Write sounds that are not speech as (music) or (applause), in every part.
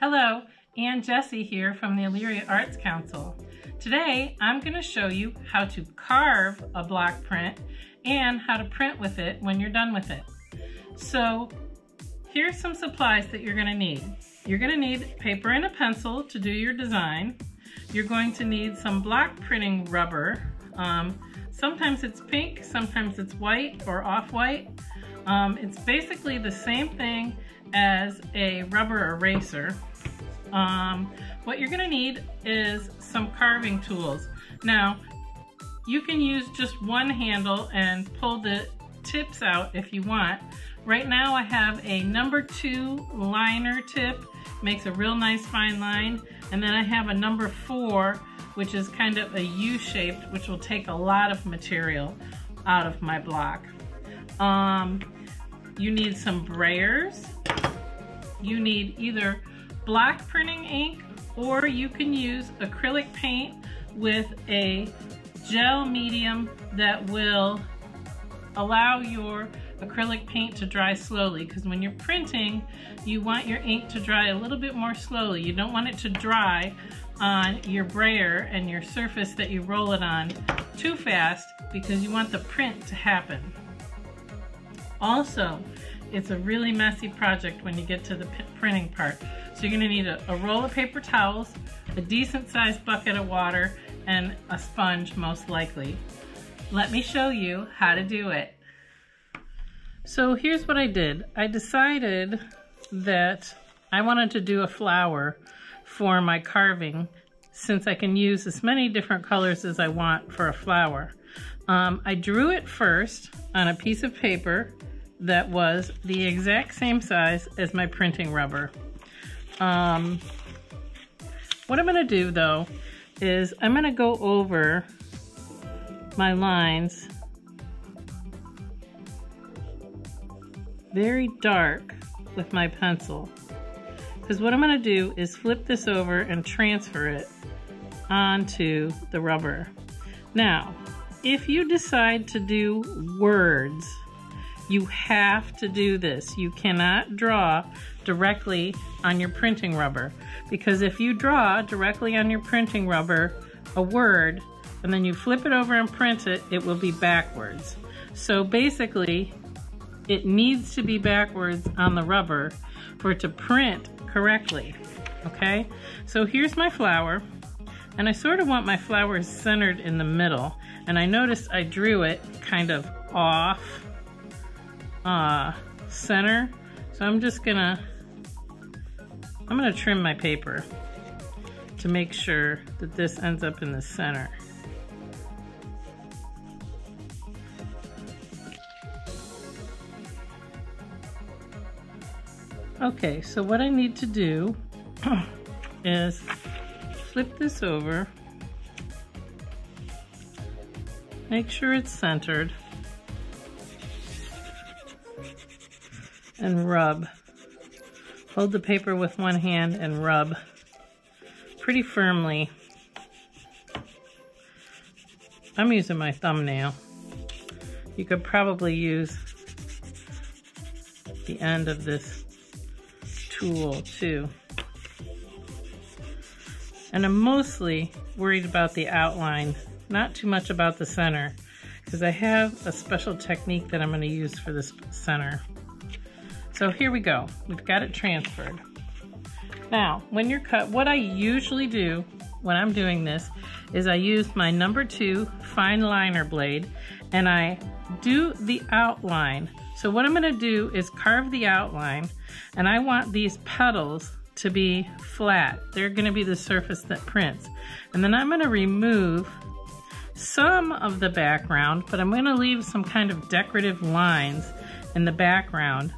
Hello, Ann Jessie here from the Elyria Arts Council. Today, I'm going to show you how to carve a block print and how to print with it when you're done with it. So, here's some supplies that you're going to need. You're going to need paper and a pencil to do your design. You're going to need some block printing rubber. Um, sometimes it's pink, sometimes it's white or off-white. Um, it's basically the same thing as a rubber eraser. Um, what you're gonna need is some carving tools. Now, you can use just one handle and pull the tips out if you want. Right now I have a number two liner tip, makes a real nice fine line. And then I have a number four, which is kind of a U-shaped, which will take a lot of material out of my block. Um, you need some brayers. You need either black printing ink or you can use acrylic paint with a gel medium that will allow your acrylic paint to dry slowly because when you're printing you want your ink to dry a little bit more slowly you don't want it to dry on your brayer and your surface that you roll it on too fast because you want the print to happen also it's a really messy project when you get to the printing part so you're gonna need a, a roll of paper towels, a decent sized bucket of water, and a sponge most likely. Let me show you how to do it. So here's what I did. I decided that I wanted to do a flower for my carving since I can use as many different colors as I want for a flower. Um, I drew it first on a piece of paper that was the exact same size as my printing rubber. Um, what I'm gonna do though is I'm gonna go over my lines very dark with my pencil. Because what I'm gonna do is flip this over and transfer it onto the rubber. Now, if you decide to do words, you have to do this. You cannot draw directly on your printing rubber because if you draw directly on your printing rubber a word and then you flip it over and print it, it will be backwards. So basically, it needs to be backwards on the rubber for it to print correctly, okay? So here's my flower, and I sort of want my flowers centered in the middle, and I noticed I drew it kind of off uh, center. So I'm just gonna, I'm gonna trim my paper to make sure that this ends up in the center. Okay, so what I need to do (clears throat) is flip this over, make sure it's centered, and rub. Hold the paper with one hand and rub pretty firmly. I'm using my thumbnail. You could probably use the end of this tool too. And I'm mostly worried about the outline, not too much about the center, because I have a special technique that I'm going to use for this center. So here we go. We've got it transferred. Now, when you're cut, what I usually do when I'm doing this is I use my number two fine liner blade and I do the outline. So what I'm gonna do is carve the outline and I want these petals to be flat. They're gonna be the surface that prints. And then I'm gonna remove some of the background, but I'm gonna leave some kind of decorative lines in the background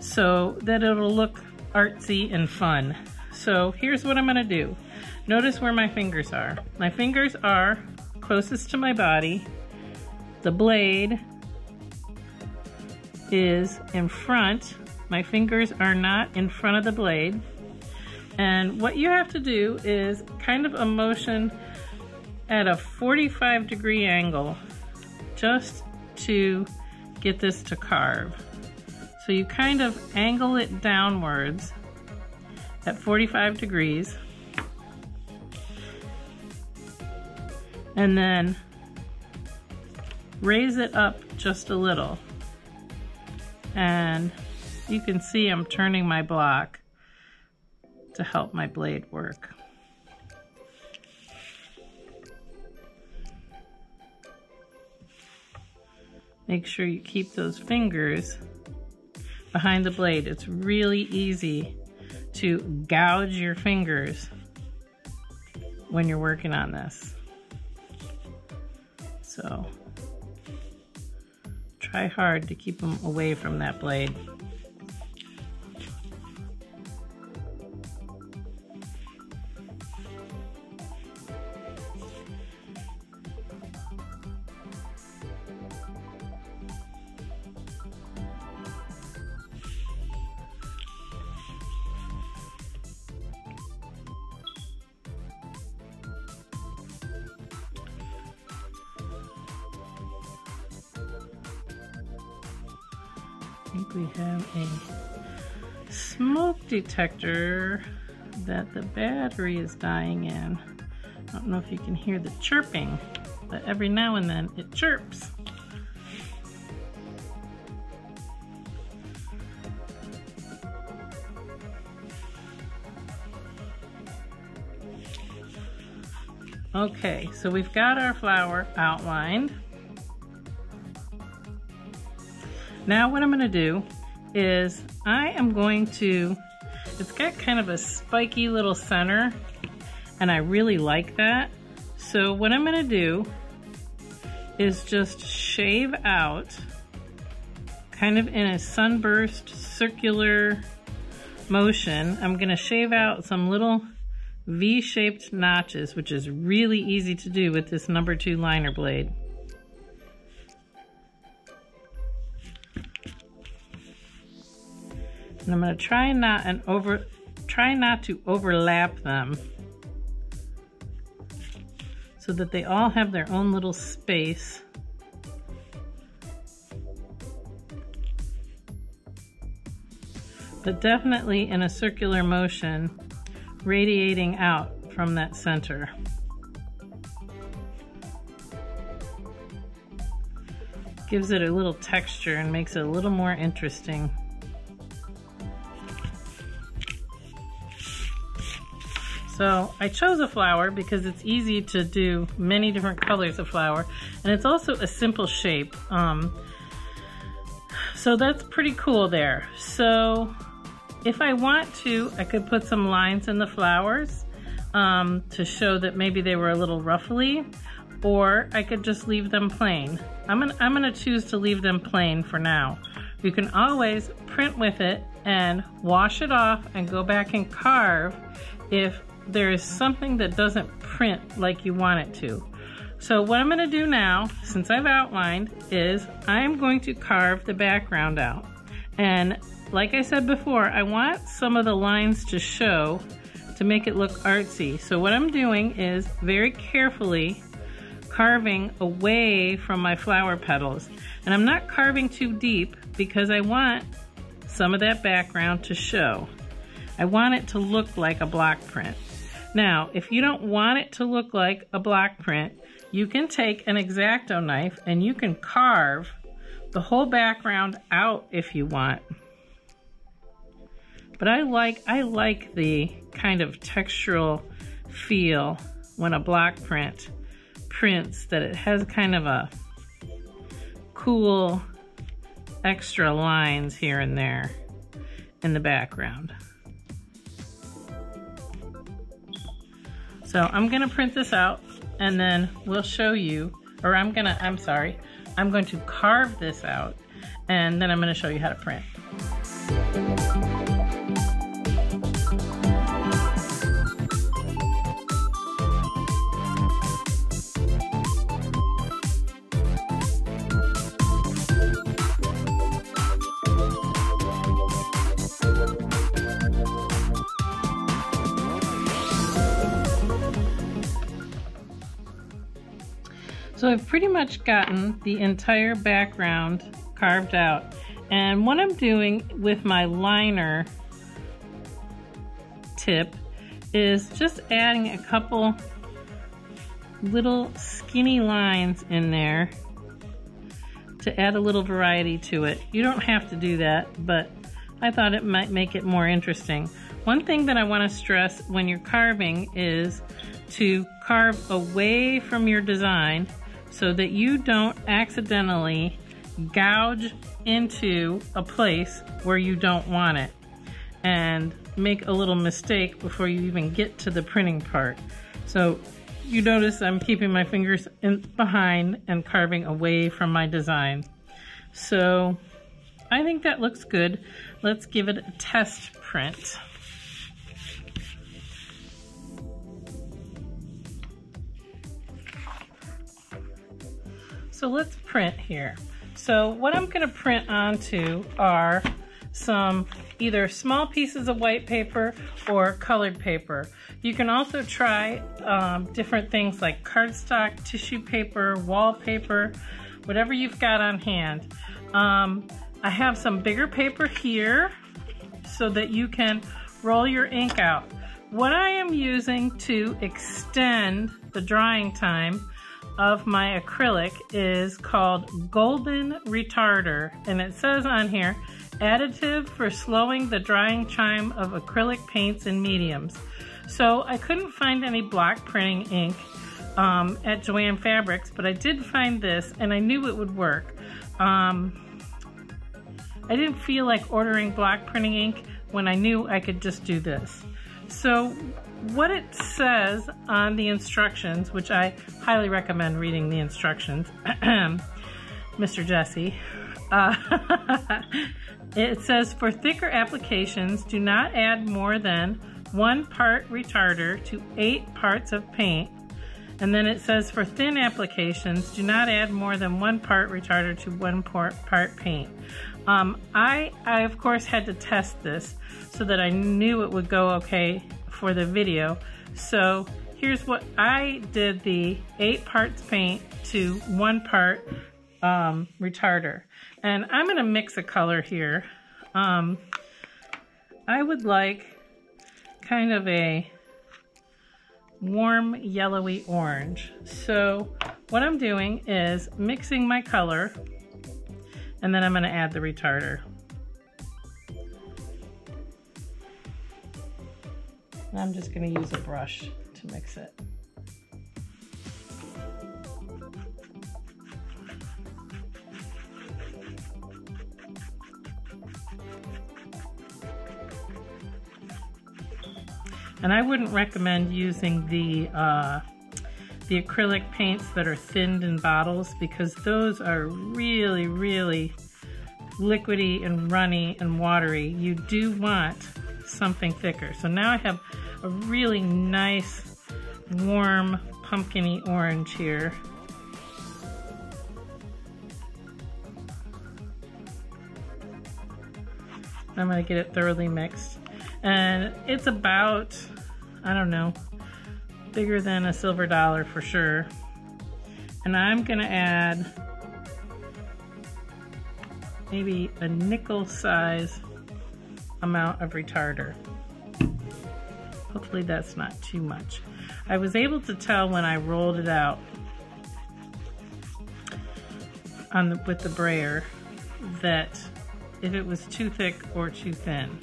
so that it'll look artsy and fun. So here's what I'm gonna do. Notice where my fingers are. My fingers are closest to my body. The blade is in front. My fingers are not in front of the blade. And what you have to do is kind of a motion at a 45 degree angle, just to get this to carve. So you kind of angle it downwards at 45 degrees and then raise it up just a little. And you can see I'm turning my block to help my blade work. Make sure you keep those fingers behind the blade. It's really easy to gouge your fingers when you're working on this. So try hard to keep them away from that blade. Think we have a smoke detector that the battery is dying in. I don't know if you can hear the chirping, but every now and then it chirps. Okay, so we've got our flower outlined. Now what I'm gonna do is I am going to, it's got kind of a spiky little center and I really like that. So what I'm gonna do is just shave out kind of in a sunburst circular motion. I'm gonna shave out some little V-shaped notches, which is really easy to do with this number two liner blade. And I'm going to try not and over try not to overlap them so that they all have their own little space. But definitely in a circular motion, radiating out from that center. Gives it a little texture and makes it a little more interesting. So I chose a flower because it's easy to do many different colors of flower and it's also a simple shape. Um, so that's pretty cool there. So if I want to, I could put some lines in the flowers um, to show that maybe they were a little ruffly or I could just leave them plain. I'm gonna, I'm gonna choose to leave them plain for now. You can always print with it and wash it off and go back and carve if there is something that doesn't print like you want it to. So what I'm gonna do now, since I've outlined, is I'm going to carve the background out. And like I said before, I want some of the lines to show to make it look artsy. So what I'm doing is very carefully carving away from my flower petals. And I'm not carving too deep because I want some of that background to show. I want it to look like a block print. Now, if you don't want it to look like a block print, you can take an X-Acto knife and you can carve the whole background out if you want. But I like, I like the kind of textural feel when a block print prints that it has kind of a cool extra lines here and there in the background. So I'm gonna print this out and then we'll show you, or I'm gonna, I'm sorry, I'm going to carve this out and then I'm gonna show you how to print. So I've pretty much gotten the entire background carved out. And what I'm doing with my liner tip is just adding a couple little skinny lines in there to add a little variety to it. You don't have to do that, but I thought it might make it more interesting. One thing that I want to stress when you're carving is to carve away from your design so that you don't accidentally gouge into a place where you don't want it and make a little mistake before you even get to the printing part. So you notice I'm keeping my fingers in behind and carving away from my design. So I think that looks good. Let's give it a test print. So let's print here. So what I'm gonna print onto are some either small pieces of white paper or colored paper. You can also try um, different things like cardstock, tissue paper, wallpaper, whatever you've got on hand. Um, I have some bigger paper here so that you can roll your ink out. What I am using to extend the drying time of my acrylic is called Golden Retarder and it says on here additive for slowing the drying time of acrylic paints and mediums. So I couldn't find any block printing ink um, at Joann Fabrics, but I did find this and I knew it would work. Um, I didn't feel like ordering block printing ink when I knew I could just do this. So what it says on the instructions, which I highly recommend reading the instructions, (clears throat) Mr. Jesse, uh, (laughs) it says for thicker applications, do not add more than one part retarder to eight parts of paint. And then it says for thin applications, do not add more than one part retarder to one part, part paint. Um, I, I, of course, had to test this so that I knew it would go okay for the video. So here's what I did the eight parts paint to one part um, retarder. And I'm going to mix a color here. Um, I would like kind of a warm yellowy orange. So what I'm doing is mixing my color and then I'm going to add the retarder. And I'm just going to use a brush to mix it. And I wouldn't recommend using the uh, the acrylic paints that are thinned in bottles because those are really, really liquidy and runny and watery. You do want something thicker. So now I have a really nice, warm, pumpkiny orange here. I'm going to get it thoroughly mixed. And it's about, I don't know, bigger than a silver dollar for sure. And I'm to add maybe a nickel size amount of retarder. Hopefully that's not too much. I was able to tell when I rolled it out on the, with the brayer that if it was too thick or too thin.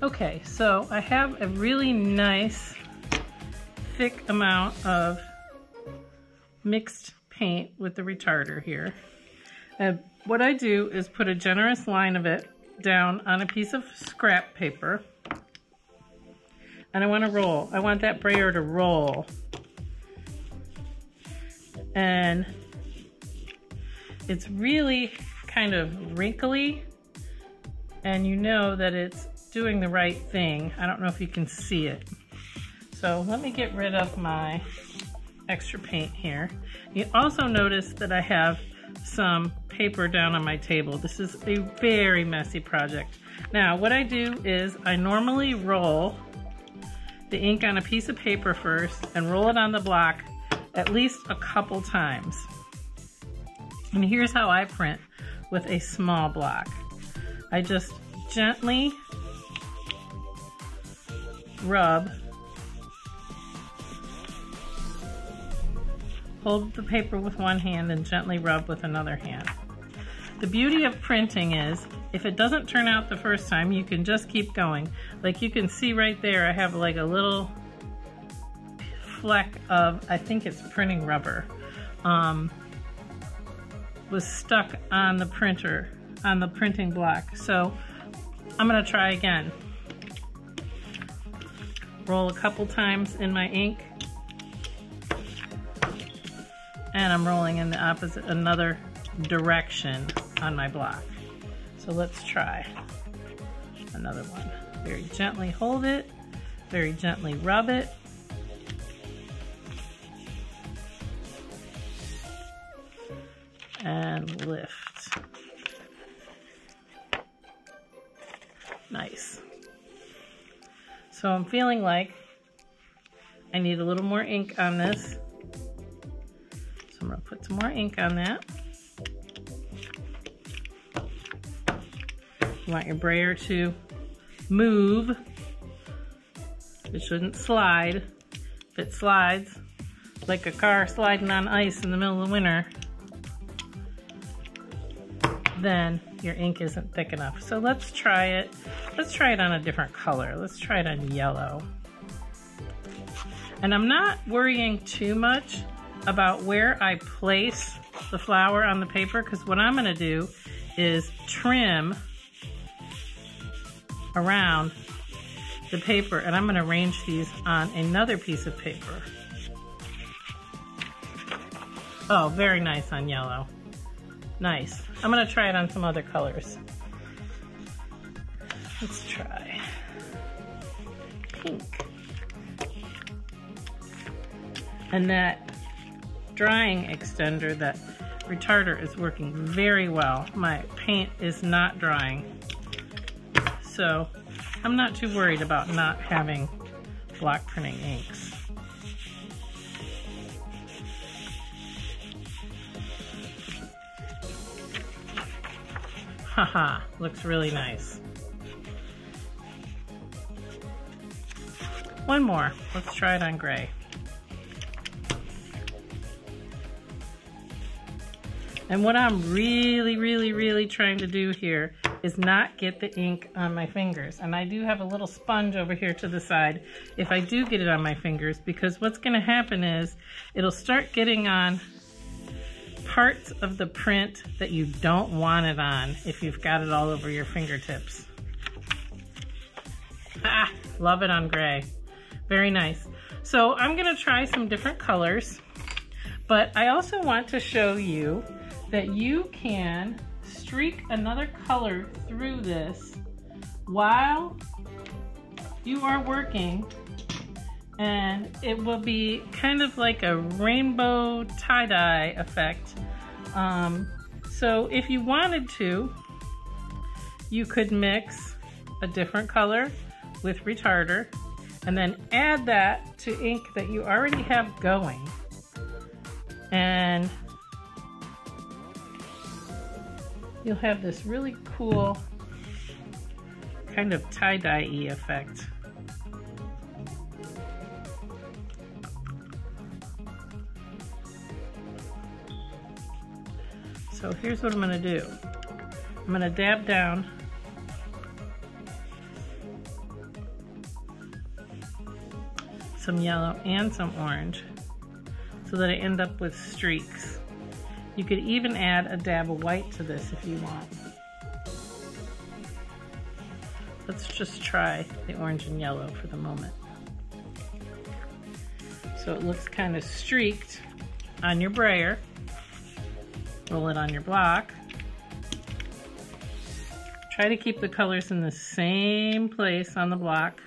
Okay, so I have a really nice thick amount of mixed paint with the retarder here. And what I do is put a generous line of it down on a piece of scrap paper. And I want to roll. I want that brayer to roll. And it's really kind of wrinkly. And you know that it's doing the right thing. I don't know if you can see it. So let me get rid of my extra paint here. You also notice that I have some paper down on my table. This is a very messy project. Now, what I do is I normally roll the ink on a piece of paper first and roll it on the block at least a couple times. And here's how I print with a small block. I just gently rub, hold the paper with one hand and gently rub with another hand. The beauty of printing is if it doesn't turn out the first time, you can just keep going. Like you can see right there, I have like a little fleck of, I think it's printing rubber, um, was stuck on the printer, on the printing block. So I'm gonna try again. Roll a couple times in my ink. And I'm rolling in the opposite, another direction on my block. So let's try another one. Very gently hold it, very gently rub it. And lift. So I'm feeling like I need a little more ink on this. So I'm gonna put some more ink on that. You want your brayer to move. It shouldn't slide. If it slides, like a car sliding on ice in the middle of the winter, then your ink isn't thick enough. So let's try it. Let's try it on a different color. Let's try it on yellow. And I'm not worrying too much about where I place the flower on the paper because what I'm gonna do is trim around the paper and I'm going to arrange these on another piece of paper. Oh, very nice on yellow. Nice. I'm going to try it on some other colors. Let's try pink. And that drying extender, that retarder is working very well. My paint is not drying so I'm not too worried about not having block printing inks. Haha, looks really nice. One more. Let's try it on gray. And what I'm really, really, really trying to do here is not get the ink on my fingers. And I do have a little sponge over here to the side if I do get it on my fingers because what's gonna happen is it'll start getting on parts of the print that you don't want it on if you've got it all over your fingertips. Ah, love it on gray. Very nice. So I'm gonna try some different colors, but I also want to show you that you can streak another color through this while you are working and it will be kind of like a rainbow tie-dye effect. Um, so if you wanted to, you could mix a different color with retarder and then add that to ink that you already have going. And you'll have this really cool kind of tie-dye effect. So here's what I'm going to do. I'm going to dab down some yellow and some orange so that I end up with streaks. You could even add a dab of white to this if you want. Let's just try the orange and yellow for the moment. So it looks kind of streaked on your brayer. Roll it on your block. Try to keep the colors in the same place on the block.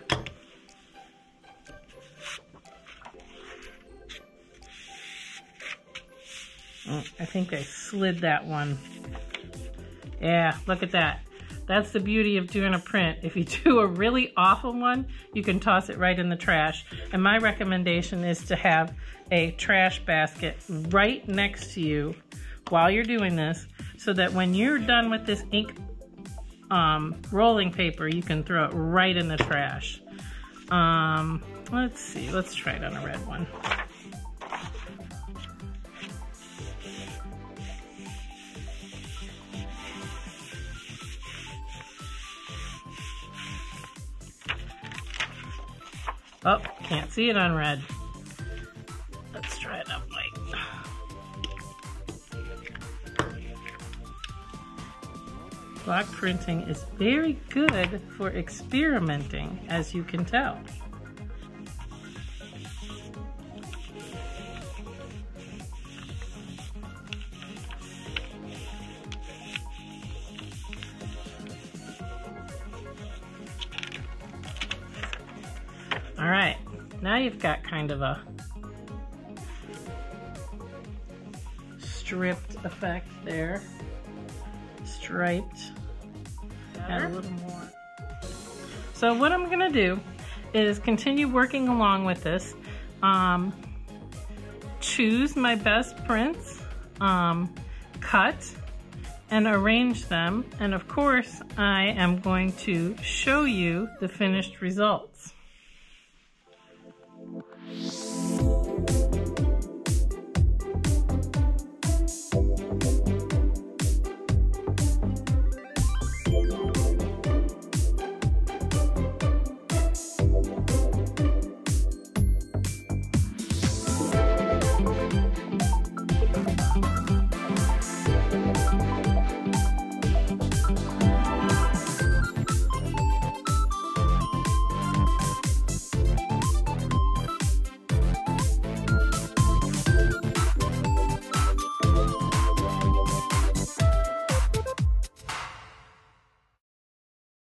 Oh, I think I slid that one. Yeah, look at that. That's the beauty of doing a print. If you (laughs) do a really awful one, you can toss it right in the trash. And my recommendation is to have a trash basket right next to you while you're doing this so that when you're done with this ink um, rolling paper, you can throw it right in the trash. Um, let's see, let's try it on a red one. Oh, can't see it on red. Block printing is very good for experimenting, as you can tell. All right, now you've got kind of a stripped effect there. Striped. Add a little more. So what I'm gonna do is continue working along with this. Um, choose my best prints, um, cut, and arrange them. And of course, I am going to show you the finished results.